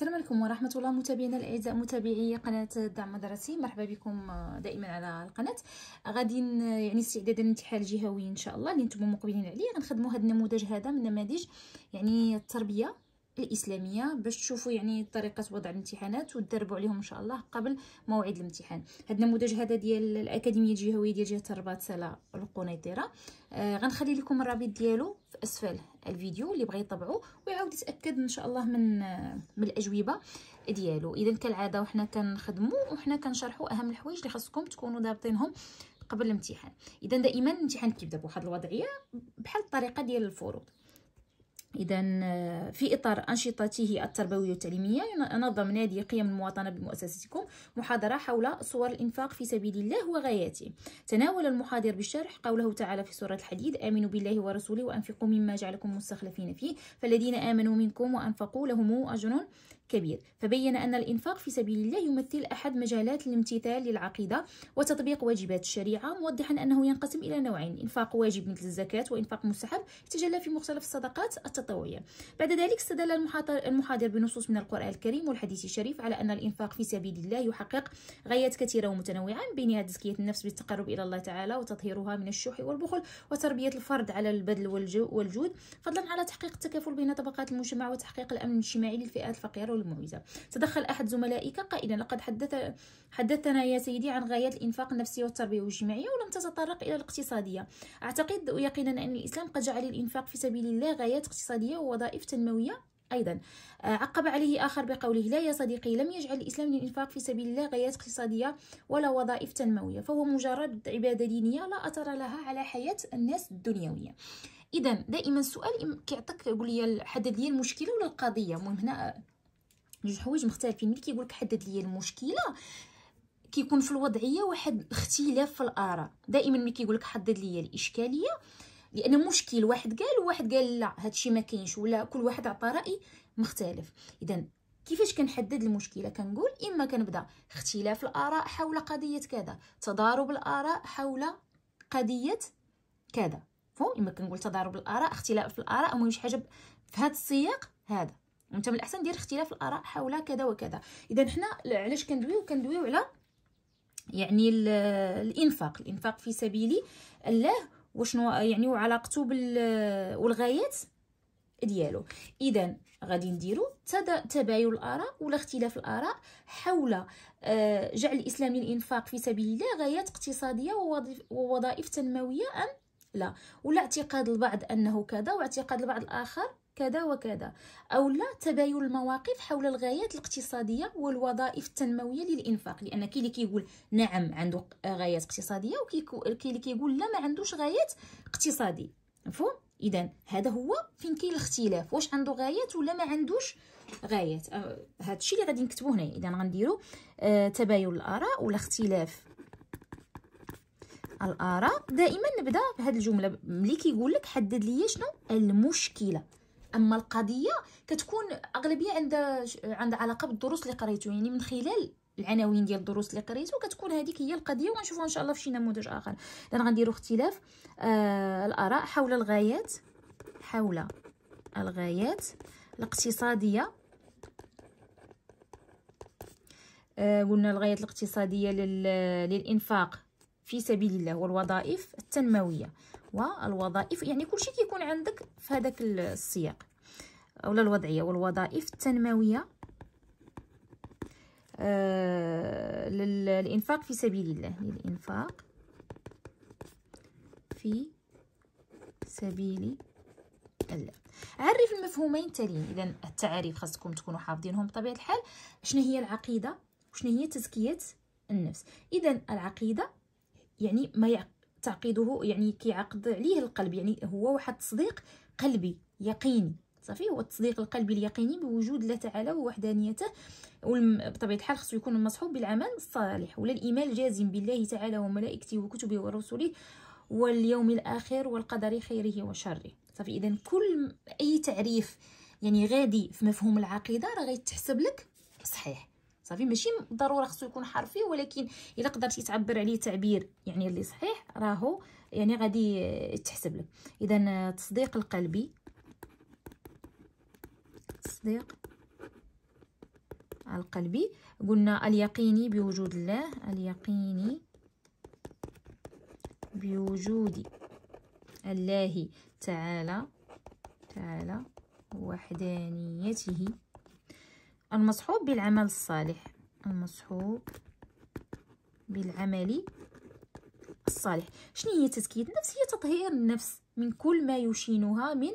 السلام عليكم ورحمة الله. متابعينا الأعزاء متابعي قناة دعم مدرسي مرحبا بكم دائما على القناة. غادي يعني استعدادا للامتحان الجهوي إن شاء الله اللي نتوما مقبلين عليه. غنخدموا هذا النموذج هذا من نماذج يعني التربية الإسلامية باش تشوفوا يعني طريقة وضع الامتحانات وتدربوا عليهم إن شاء الله قبل موعد الامتحان. هذا النموذج هذا ديال الأكاديمية الجهوية ديال جهة الرباط سلا القنيطرة. آه غنخلي لكم الرابط ديالو في أسفل. الفيديو اللي بغى يطبعوا ويعاود يتأكد إن شاء الله من من الأجوبة ديالو. اذا كالعادة وحنا كنخدموا وحنا كنشرحوا أهم الحوايج اللي خاصكم تكونوا ضابطينهم قبل الامتحان. اذا دائما الامتحان كيبدا بواحد الوضعية بحال الطريقة ديال الفروض. إذا في إطار أنشطته التربوية والتعليمية نظم نادي قيم المواطنة بمؤسستكم محاضرة حول صور الإنفاق في سبيل الله وغاياته. تناول المحاضر بالشرح قوله تعالى في سورة الحديد آمنوا بالله ورسوله وأنفقوا مما جعلكم مستخلفين فيه فالذين آمنوا منكم وأنفقوا لهم أجر كبير. فبين أن الإنفاق في سبيل الله يمثل أحد مجالات الامتثال للعقيدة وتطبيق واجبات الشريعة موضحا أنه ينقسم إلى نوعين إنفاق واجب مثل الزكاة وإنفاق مستحب يتجلى في مختلف الصدقات التطوعية. بعد ذلك استدل المحاضر بنصوص من القرآن الكريم والحديث الشريف على أن الإنفاق في سبيل الله يحقق غايات كثيرة ومتنوعة بينها تزكية النفس بالتقرب إلى الله تعالى وتطهيرها من الشح والبخل وتربية الفرد على البذل والجود فضلا على تحقيق التكافل بين طبقات المجتمع وتحقيق الأمن الاجتماعي للفئات الفقيرة والمعوزة تدخل أحد زملائك قائلا لقد حدث حدثنا يا سيدي عن غايات الإنفاق النفسي والتربية والإجتماعية ولم تتطرق إلى الاقتصادية. أعتقد يقينا أن الإسلام قد جعل الإنفاق في سبيل الله غايات اقتصادية ووظائف تنموية أيضا. عقب عليه آخر بقوله لا يا صديقي لم يجعل الإسلام للإنفاق في سبيل الله غايات اقتصادية ولا وظائف تنموية فهو مجرد عبادة دينية لا أثر لها على حياة الناس الدنيوية. اذا دائما السؤال كيعطيك يقول لي حدد لي المشكلة ولا القضية؟ المهم هنا جوج حوايج مختلفين. ملي كيقول لك حدد لي المشكلة كيكون في الوضعية واحد اختلاف في الآراء. دائما ملي كيقول لك حدد لي الإشكالية لأن مشكل واحد قال وواحد قال لا هادشي ما كاينش ولا كل واحد عطى رأي مختلف. اذا كيفاش كنحدد المشكلة؟ كنقول إما كنبدأ اختلاف الآراء حول قضية كذا تضارب الآراء حول قضية كذا. فهموا إما كنقول تضارب الآراء اختلاف الآراء المهم شي حاجة في هذا السياق هذا. انت من الأحسن دير اختلاف الآراء حول كذا وكذا. اذا حنا علاش كندويو؟ كندويو على يعني الإنفاق. الإنفاق في سبيل الله وشنو يعني وعلاقته بال والغايات ديالو. اذا غادي نديرو تباين الآراء ولا اختلاف الآراء حول آه، جعل الاسلام للانفاق في سبيل الله غايات اقتصادية ووظائف تنموية أم لا؟ ولا اعتقاد البعض أنه كذا واعتقاد البعض الآخر كذا وكذا. أو لا تباين المواقف حول الغايات الاقتصادية والوظائف التنموية للإنفاق لأن كاين اللي كيقول نعم عنده غايات اقتصادية وكاين اللي كيقول لا ما عندوش غايات اقتصادية مفهوم؟ إذا هذا هو فين كاين الاختلاف. واش عنده غايات ولا ما عندوش غايات؟ هذا الشيء اللي غادي نكتبوه هنا إذا غنديرو آه تباين الآراء ولا اختلاف. الآراء دائما نبدأ بهذه الجملة ملي كيقول لك حدد لي شنو المشكلة. أما القضية كتكون أغلبية عند عند علاقة بالدروس اللي قريتو. يعني من خلال العناوين ديال الدروس اللي قريتو كتكون هذيك هي القضية وغنشوفوها إن شاء الله في شي نموذج آخر. اذا غنديروا اختلاف آه الآراء حول الغايات حول الغايات الاقتصادية. آه قلنا الغايات الاقتصادية للإنفاق في سبيل الله والوظائف التنموية. والوظائف يعني كلشي كيكون عندك في هذاك السياق. اولا الوضعية والوظائف التنموية آه للإنفاق في سبيل الله. للانفاق في سبيل الله. عرف المفهومين التاليين. إذا التعاريف خاصكم تكونوا حافظينهم بطبيعة الحال. شنو هي العقيدة؟ وشنو هي تزكية النفس؟ إذا العقيدة يعني ما تعقيده يعني كيعقد عليه القلب يعني هو واحد التصديق قلبي يقيني صافي؟ هو التصديق القلبي اليقيني بوجود الله تعالى ووحدانيته بطبيعة الحال خصو يكون مصحوب بالعمل الصالح ولا الايمان الجازم بالله تعالى وملائكته وكتبه ورسله واليوم الآخر والقدر خيره وشره. صافي؟ اذا كل أي تعريف يعني غادي في مفهوم العقيدة راه غيتحسب لك صحيح. صافي. ماشي ضروري خصو يكون حرفي ولكن إلا قدرتي تعبر عليه تعبير يعني اللي صحيح راهو يعني غادي تحسب لك. اذا التصديق القلبي. تصديق القلبي. قلنا اليقيني بوجود الله. اليقيني بوجود الله تعالى تعالى وحدانيته. المصحوب بالعمل الصالح. المصحوب بالعمل الصالح. شنو هي تزكية النفس هي تطهير النفس من كل ما يشينها من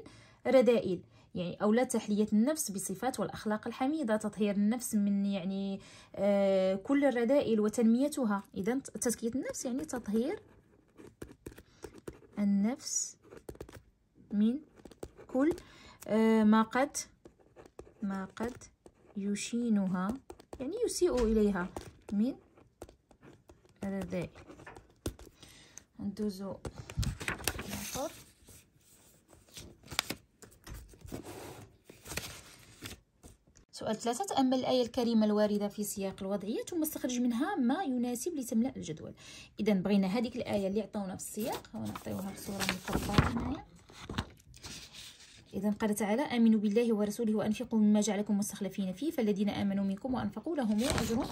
رذائل يعني أو لا تحلية النفس بصفات والأخلاق الحميدة تطهير النفس من يعني آه كل الرذائل وتنميتها. إذا تزكية النفس يعني تطهير النفس من كل آه ما قد ما قد يشينها يعني يسيء إليها. من الرذائل ندوزو الآخر. سؤال ثلاثة. تأمل الآية الكريمة الواردة في سياق الوضعية ثم استخرج منها ما يناسب لتملأ الجدول. إذا بغينا هذيك الآية اللي عطاونا في السياق. ونعطيوها بصورة مكبرة هنايا. إذا قال تعالى آمنوا بالله ورسوله وأنفقوا مما جعلكم مستخلفين فيه فالذين آمنوا منكم وأنفقوا لهم أجر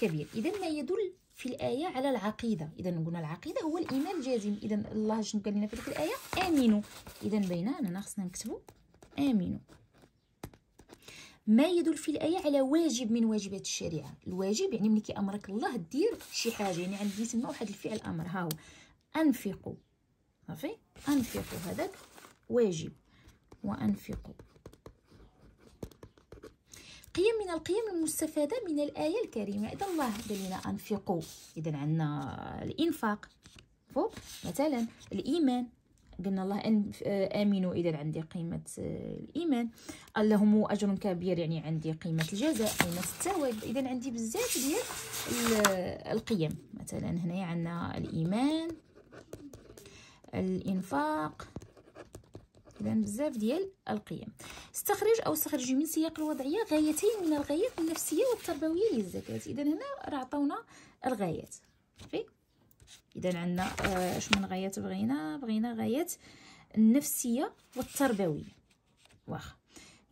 كبير. إذا ما يدل في الآية على العقيدة. إذا قلنا العقيدة هو الإيمان الجازم. إذا الله شنو قال لنا في الآية؟ آمنوا. إذا بينا أننا خصنا نكتبوا آمنوا. ما يدل في الآية على واجب من واجبات الشريعة. الواجب يعني ملي كيأمرك الله دير شي حاجة يعني عندي تما واحد الفعل أمر. ها هو أنفقوا. صافي؟ أنفقوا. هذاك واجب. وأنفقوا. قيم من القيم المستفادة من الآية الكريمة. إذا الله قال لنا أنفقوا. إذا عندنا الإنفاق. مثلا الإيمان. قلنا الله آمنوا. إذا عندي قيمة الإيمان. لهم أجر كبير يعني عندي قيمة الجزاء قيمة الثواب. إذا عندي بزاف ديال القيم. مثلا هنا عندنا الإيمان الإنفاق. اذا بزاف ديال القيم. استخرج أو استخرج من سياق الوضعية غايتين من الغايات النفسية والتربوية للزكاة. اذا هنا راه عطاونا الغايات. صافي. اذا عندنا آه، اش من غايات بغينا بغينا غايات النفسية والتربوية. واخا.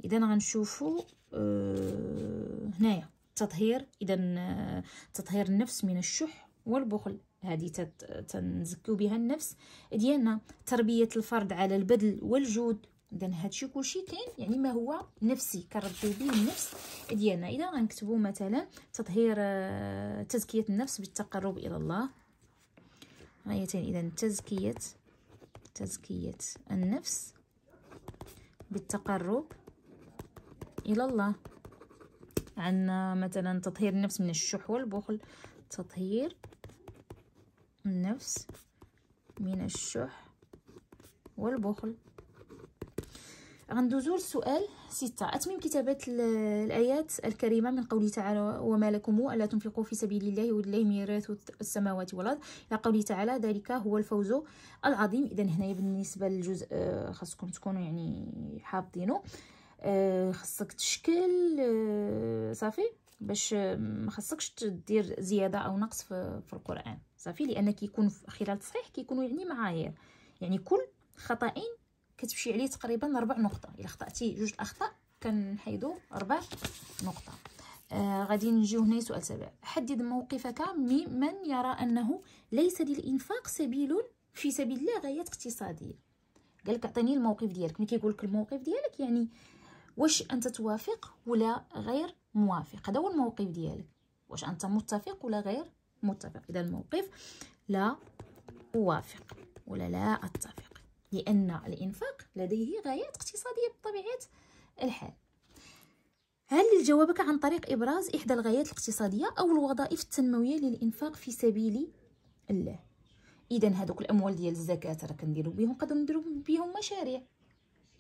اذا غنشوفوا آه هنايا. تطهير. اذا آه تطهير النفس من الشح والبخل. هذه تنزكيو بها النفس. ديالنا تربية الفرد على البذل والجود. اذا هادشي كلشي كاين يعني ما هو نفسي كنربيو به النفس ديالنا. إذا غنكتبوا مثلا تطهير آه، تزكية النفس بالتقرب إلى الله. غايتين اذا تزكية تزكية النفس بالتقرب إلى الله. عندنا مثلا تطهير النفس من الشح والبخل تطهير النفس من الشح والبخل. غندوزو للسؤال ستة. أتمم كتابة الآيات الكريمة من قوله تعالى وما لكم ألا تنفقوا في سبيل الله ولله ميراث السماوات والأرض. إلى قوله تعالى ذلك هو الفوز العظيم. إذا هنايا بالنسبة للجزء آه، خاصكم تكونوا يعني حافظينه. آه، خاصك تشكل آه، صافي باش ما خاصكش دير زيادة أو نقص في, القرآن. صافي لأن كيكون خلال تصحيح كيكونوا يعني معايير يعني كل خطأين كتمشي عليه تقريبا ربع نقطة. إلا خطأتي جوج الأخطاء كنحيدو ربع نقطة. آه غادي نجيو هنا سؤال سابع. حدد موقفك ممن يرى أنه ليس للإنفاق سبيل في سبيل الله غايات اقتصاديه قالك أعطيني الموقف ديالك. ملي كيقول لك الموقف ديالك يعني واش أنت توافق ولا غير موافق؟ هذا هو الموقف ديالك. واش أنت متفق ولا غير متفق. إذا الموقف لا أوافق ولا لا أتفق لأن الإنفاق لديه غايات اقتصادية بطبيعة الحال. هل جوابك عن طريق إبراز إحدى الغايات الاقتصادية أو الوظائف التنموية للإنفاق في سبيل الله؟ اذا هذوك الأموال ديال الزكاة راه كنديروا بهم نقدروا نديروا بهم مشاريع.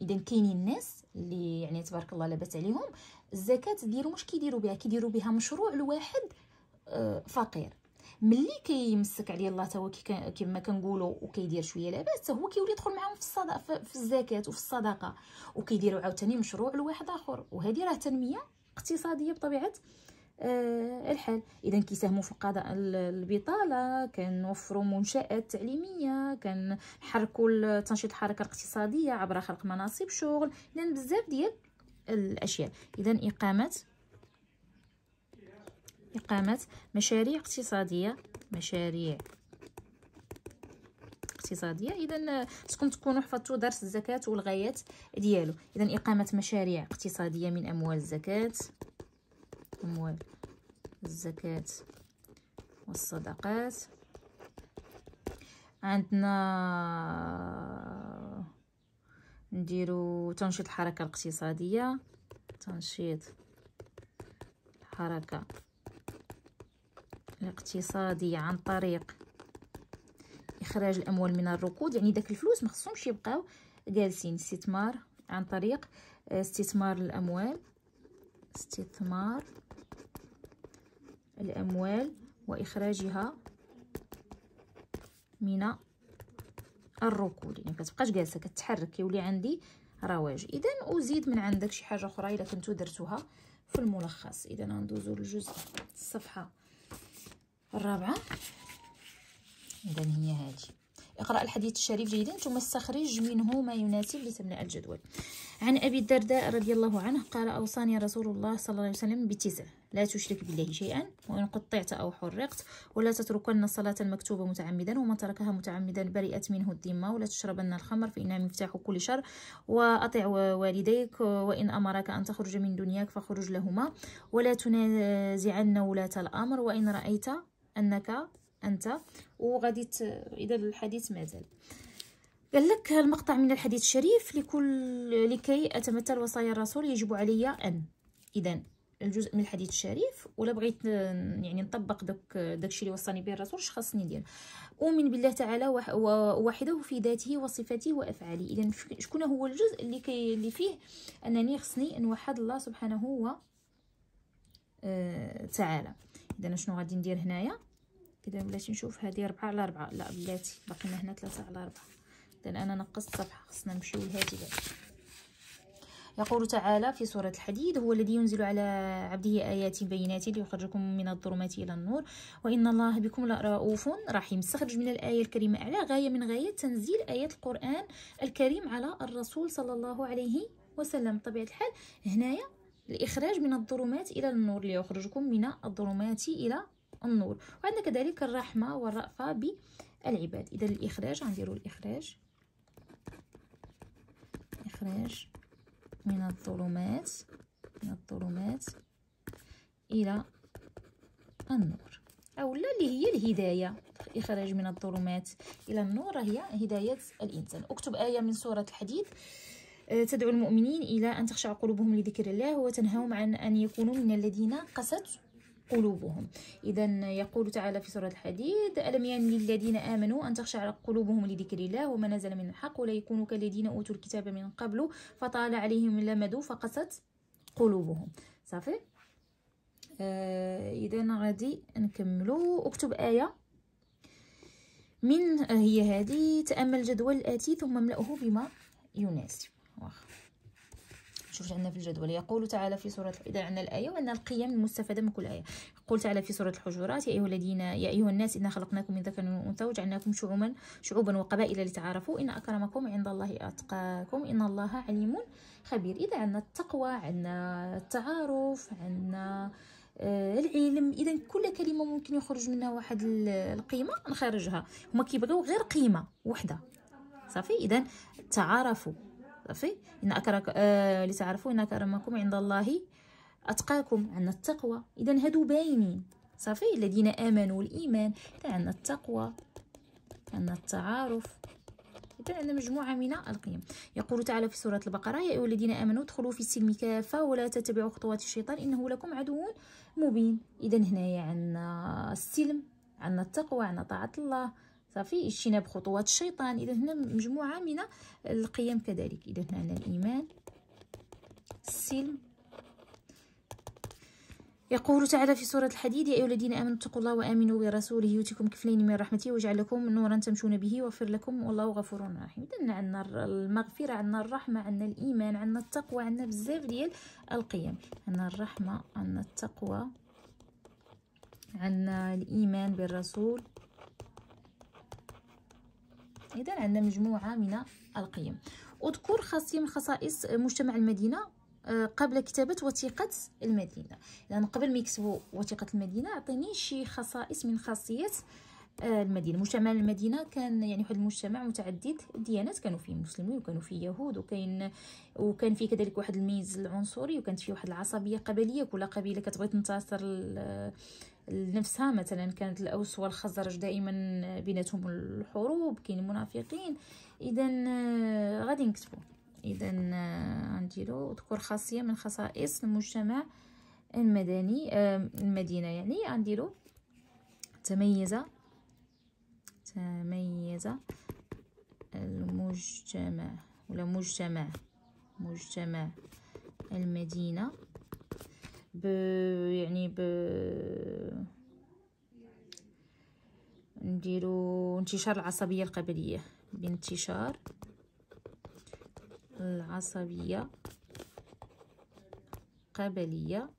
اذا كاينين الناس اللي يعني تبارك الله لاباس عليهم الزكاة ديالهم واش كيديروا بها؟ كيديروا بها مشروع لواحد آه، فقير. ملي كيمسك عليه الله تا هو كما كنقولوا وكيدير شوية لاباس هو كيولي يدخل معاهم في الصدقه في الزكاة وفي الصدقه وكيديروا عاوتاني مشروع لواحد آخر. وهذه راه تنمية اقتصادية بطبيعة آه الحال. اذا كيساهموا في القضاء البطالة كنوفروا منشآت تعليمية كنحركوا تنشيط الحركة الاقتصادية عبر خلق مناصب شغل. اذا بزاف ديال الأشياء. اذا إقامة إقامة مشاريع اقتصادية مشاريع اقتصادية. اذا خصكم تكونوا حفظتوا درس الزكاة والغايات ديالو. اذا إقامة مشاريع اقتصادية من أموال الزكاة أموال الزكاة والصدقات. عندنا نديرو تنشيط الحركة الاقتصادية. تنشيط الحركة الاقتصاديه عن طريق إخراج الأموال من الركود. يعني داك الفلوس ما خصهمش يبقاو جالسين. استثمار عن طريق آه، استثمار الأموال. استثمار الأموال وإخراجها من الركود. يعني كتبقاش جالسة كتحرك. كيولي عندي رواج. إذا أزيد من عندك شي حاجة أخرى إلا كنتو درتوها في الملخص. إذا غندوزو للجزء الصفحة الرابعة. اذا هي هذه. اقرأ الحديث الشريف جيدا. ثم استخرج منه ما يناسب لتملا الجدول. عن أبي الدرداء رضي الله عنه قال أوصاني رسول الله صلى الله عليه وسلم بتسع لا تشرك بالله شيئا وإن قطعت أو حرقت ولا تتركن الصلاة المكتوبة متعمدا ومن تركها متعمدا برئت منه الذمة ولا تشربن الخمر فانها مفتاح كل شر. وأطع والديك وإن أمرك أن تخرج من دنياك فخرج لهما. ولا تنازعن ولاة الأمر. وإن رأيت أنك أنت وغادي إذا الحديث مازال. قال لك المقطع من الحديث الشريف لكل لكي أتمثل وصايا الرسول يجب علي أن؟ إذا الجزء من الحديث الشريف ولا بغيت يعني نطبق داك داكشي اللي وصاني به الرسول اش خاصني ندير. أؤمن بالله تعالى وحده في ذاته وصفاته وأفعاله. إذا شكون هو الجزء اللي كي اللي فيه أنني خصني نوحد الله سبحانه و آه تعالى. إذا شنو غادي ندير هنايا؟ كده بلاتي نشوف هذه ربعة على ربعة. لا بلاتي باقي هنا ثلاثة على ربعة. اذا أنا نقصت صفحة خصنا نمشيو لهذه بعد. يقول تعالى في سورة الحديد هو الذي ينزل على عبده آيات بينات ليخرجكم من الظلمات إلى النور وإن الله بكم لرؤوف رحيم. استخرج من الآية الكريمة أعلى غاية من غاية تنزيل آيات القرآن الكريم على الرسول صلى الله عليه وسلم. بطبيعة الحال هنايا الإخراج من الظلمات إلى النور ليخرجكم من الظلمات إلى النور. وعندنا كذلك الرحمة والرأفة بالعباد. إذا الإخراج غنديرو الإخراج إخراج. من الظلمات من الظلمات إلى النور. أولا اللي هي الهداية. إخراج من الظلمات إلى النور هي هداية الإنسان. أكتب آية من سورة الحديد. آه، تدعو المؤمنين إلى أن تخشع قلوبهم لذكر الله وتنهاهم عن أن يكونوا من الذين قست قلوبهم. إذا يقول تعالى في سورة الحديد ألم يعني للذين آمنوا أن تخشع قلوبهم لذكر الله وما نزل من الحق ولا يكونوا كالذين أوتوا الكتاب من قبل فطال عليهم لمدوا فقست قلوبهم. صافي؟ آه إذا غادي نكملو. أكتب آية. من هي هذه؟ تأمل الجدول الآتي ثم املأه بما يناسب. واخ شوف عندنا في الجدول. يقول تعالى في سورة إذا عندنا الآية وأن القيم المستفادة من كل آية. يقول تعالى في سورة الحجرات يا أيها الذين يا أيها الناس إنا خلقناكم من ذكر وأنثى وجعلناكم شعوبا شعوبا وقبائل لتعارفوا. إن أكرمكم عند الله أتقاكم. إن الله عليم خبير. إذا عندنا التقوى عندنا التعارف عندنا آه، العلم. اذا كل كلمة ممكن يخرج منها واحد القيمة نخرجها. هما كيبغيو غير قيمة وحده صافي؟ اذا تعارفوا. صافي إن أكرك آه لتعرفوا إن أكرمكم عند الله أتقاكم عندنا التقوى اذا هادو باينين صافي؟ الذين آمنوا الإيمان اذا عندنا التقوى عندنا التعارف اذا عندنا مجموعة من القيم. يقول تعالى في سورة البقرة يا أيها الذين آمنوا ادخلوا في السلم كافة ولا تتبعوا خطوات الشيطان إنه لكم عدو مبين. اذا هنايا عندنا السلم عندنا التقوى عندنا طاعة الله صافي اجتناب خطوات الشيطان. إذا هنا مجموعة من القيم كذلك. إذا هنا عندنا الإيمان السلم. يقول تعالى في سورة الحديد يا أيها الذين آمنوا اتقوا الله وآمنوا برسوله يؤتكم كفلين من رحمته ويجعل لكم نورا تمشون به ويغفر لكم والله غفور رحيم. إذا عندنا المغفرة عندنا الرحمة عندنا الإيمان عندنا التقوى عندنا بزاف ديال القيم. عندنا الرحمة عندنا التقوى عندنا الإيمان بالرسول. إذا عندنا مجموعة من القيم. اذكر خاصية من خصائص مجتمع المدينة آه، قبل كتابة وثيقة المدينة. لأن قبل ما يكتبوا وثيقة المدينة أعطيني شي خصائص من خاصيات آه، المدينة. مجتمع المدينة كان يعني واحد المجتمع متعدد الديانات. كانوا فيه مسلمين وكانوا فيه يهود وكاين وكان فيه كذلك واحد الميز العنصري وكانت فيه واحد العصبية قبلية. كل قبيلة كتبغي تنتصر لنفسها مثلا كانت الأوس والخزرج دائما بيناتهم الحروب كاين منافقين إذا آه، غادي نكتبوا اذا غنديرو ذكر خاصية من خصائص المجتمع المدني المدينة يعني. غنديرو تميز تميز المجتمع ولا مجتمع مجتمع المدينة. ب يعني ب نديرو انتشار العصبية القبلية. بانتشار العصبية قبلية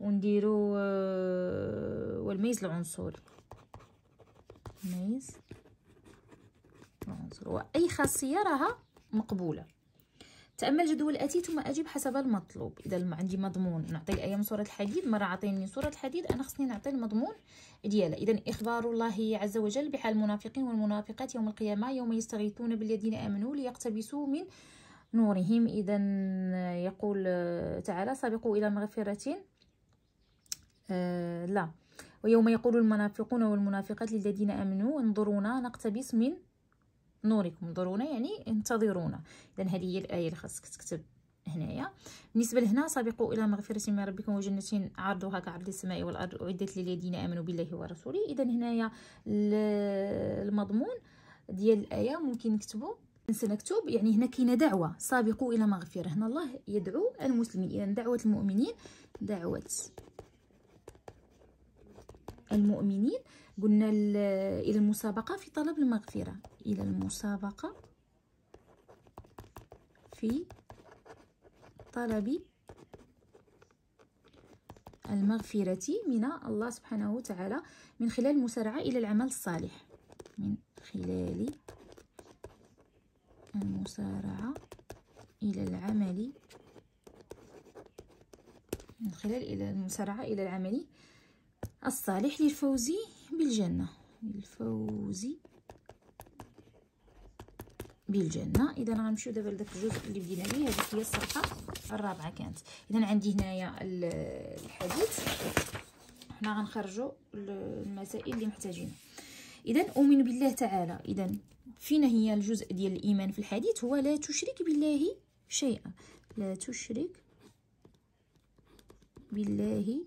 ونديرو آه، والميز العنصري ميز العنصري وأي خاصية راها مقبولة. تأمل جدول الاتي ثم أجب حسب المطلوب. إذا عندي مضمون نعطي الايه من سوره الحديد مرة عطيني سوره الحديد أنا خصني نعطي المضمون ديالها إذا إخبار الله عز وجل بحال المنافقين والمنافقات يوم القيامة يوم يستغيثون بالذين آمنوا ليقتبسوا من نورهم. إذا يقول تعالى سابقوا إلى مغفرة آه لا. ويوم يقول المنافقون والمنافقات للذين آمنوا انظرونا نقتبس من نوركم انظرونا يعني انتظرونا. اذا هذه هي الآية اللي خاصك تكتب هنايا. بالنسبة لهنا سابقوا إلى مغفرة من ربكم وجنة عرضها كعرض السماء والأرض أعدت للذين آمنوا بالله ورسوله. اذا هنايا المضمون ديال الآية ممكن نكتبوا سنكتب يعني هنا كاينة دعوة. سابقوا إلى مغفرة. هنا الله يدعو المسلمين. اذا دعوة المؤمنين دعوة المؤمنين. قلنا إلى المسابقة في طلب المغفرة. إلى المسابقة في طلب المغفرة من الله سبحانه وتعالى من خلال المسارعة إلى العمل الصالح. من خلال المسارعة إلى العمل. من خلال إلى المسارعة إلى العمل الصالح للفوز بالجنة. للفوز بالجنة. إذا غنمشيو دابا لذاك الجزء اللي بدينا به هذيك هي الصفحه الرابعة كانت. إذا عندي هنايا الحديث حنا غنخرجوا المسائل اللي محتاجينها. إذا أؤمن بالله تعالى. إذا فينا هي الجزء ديال الإيمان في الحديث هو لا تشرك بالله شيئا. لا تشرك بالله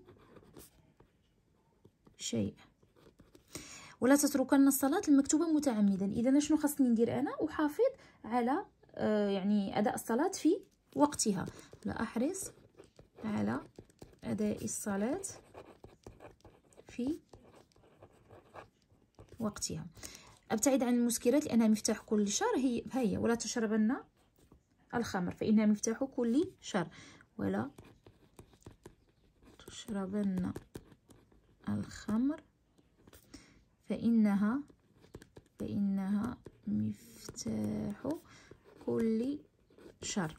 شيئا. ولا تتركن الصلاة المكتوبة متعمدا. إذا شنو خاصني ندير أنا؟ أحافظ على آه يعني أداء الصلاة في وقتها. لا أحرص على أداء الصلاة في وقتها. أبتعد عن المسكرات لأنها مفتاح كل شر هي هي. ولا تشربن الخمر فإنها مفتاح كل شر ولا تشربن الخمر. فإنها فإنها مفتاح كل شر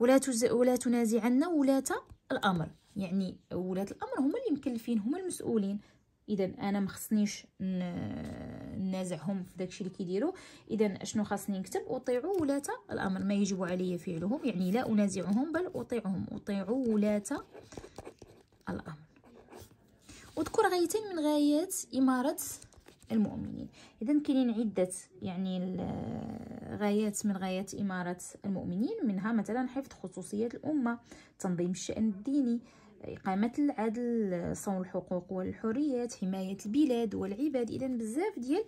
ولا تز... ولا تنازعن ولاة الأمر. يعني ولاة الأمر هما اللي مكلفين هما المسؤولين. إذا أنا ما خصنيش ننازعهم في داكشي اللي كيديروا إذا أشنو خاصني نكتب؟ اطيعوا ولاة الأمر. ما يجب علي فعلهم. يعني لا أنازعهم بل أطيعهم. اطيعوا ولاة الأمر. أذكر غايتين من غايات إمارة المؤمنين. اذا كاينين عدة يعني غايات من غايات اماره المؤمنين منها مثلا حفظ خصوصيات الأمة تنظيم الشأن الديني إقامة العدل صون الحقوق والحريات حماية البلاد والعباد. إذا بزاف ديال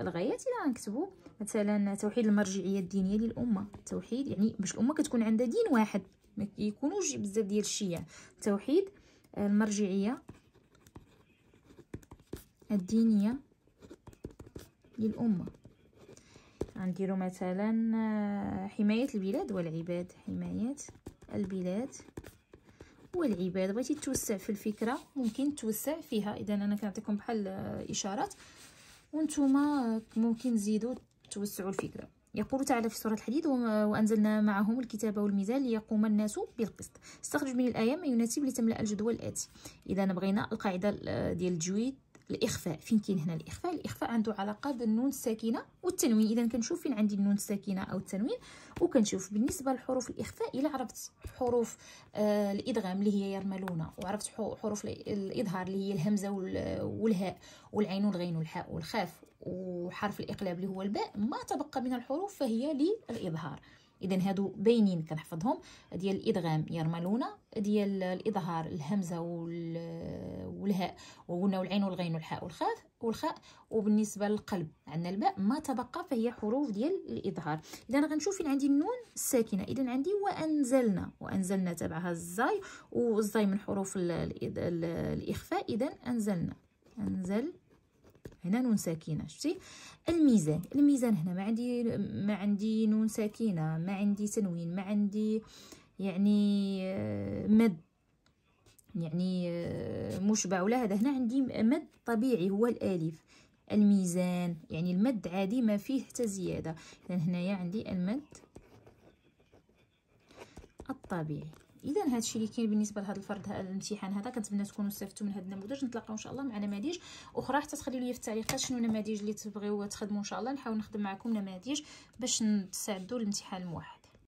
الغايات إلا غنكتبو مثلا توحيد المرجعية الدينية للأمة. توحيد يعني باش الأمة كتكون عندها دين واحد ما يكونوش بزاف ديال الشيع توحيد المرجعية الدينية للأمة. غنديرو مثلا آه، حماية البلاد والعباد حماية البلاد والعباد. بغيتي توسع في الفكرة ممكن توسع فيها. إذا أنا كنعطيكم بحال آه، إشارات. وانتوما ممكن تزيدوا توسعوا الفكرة. يقول تعالى في سورة الحديد وأنزلنا معهم الكتاب والميزان ليقوم الناس بالقسط. استخرج من الآية ما يناسب لتملأ الجدول الآتي. إذا بغينا القاعدة ديال التجويد الإخفاء. فين كاين هنا الإخفاء؟ الإخفاء عنده علاقة بالنون الساكنة والتنوين. إذا كنشوف فين عندي النون الساكنة أو التنوين وكنشوف بالنسبة لحروف الإخفاء إلا عرفت حروف آه الإدغام اللي هي يرملون وعرفت حروف الإظهار اللي هي الهمزة والهاء والعين والغين والحاء والخاف وحرف الإقلاب اللي هو الباء ما تبقى من الحروف فهي للإظهار. اذا هادو باينين كنحفظهم. ديال الإدغام يرملون ديال الإظهار الهمزة والهاء وقلنا والعين والغين والحاء والخاء والخاء. وبالنسبة للقلب عندنا الباء ما تبقى فهي حروف ديال الإظهار. اذا غنشوف فين عندي النون الساكنة. اذا عندي وأنزلنا وأنزلنا تبعها الزاي والزاي من حروف الإخفاء. اذا أنزلنا. أنزل هنا نون ساكنة شفتي؟ الميزان الميزان هنا ما عندي ما عندي نون ساكنة ما عندي تنوين ما عندي يعني آه، مد يعني آه، مشبع ولا هذا. هنا عندي مد طبيعي هو الالف الميزان يعني المد عادي ما فيه حتى زيادة. اذا هنايا عندي المد الطبيعي. اذا هذا الشيء اللي كاين بالنسبة لهذا الفرد الامتحان هذا كنتمنى تكونوا استفدتوا من هذا النموذج. نتلاقاو إن شاء الله مع نماذج أخرى. حتى تخليوا لي في التعليقات شنو النماذج اللي تبغيو تخدموا إن شاء الله. نحاول نخدم معكم نماذج باش نستعدوا للامتحان الموحد.